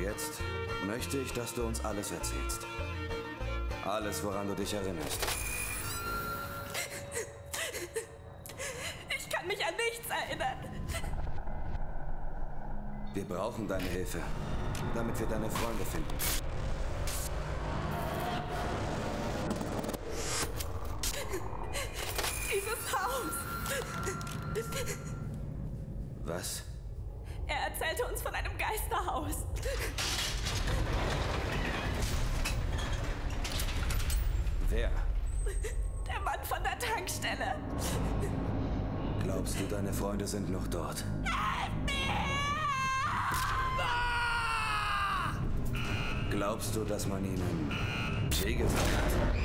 Jetzt möchte ich, dass du uns alles erzählst. Alles, woran du dich erinnerst. Ich kann mich an nichts erinnern. Wir brauchen deine Hilfe, damit wir deine Freunde finden. Dieses Haus. Was? Er erzählte uns von einem Geisterhaus. Wer? Der Mann von der Tankstelle. Glaubst du, deine Freunde sind noch dort? Glaubst du, dass man ihnen Tee gesagt hat?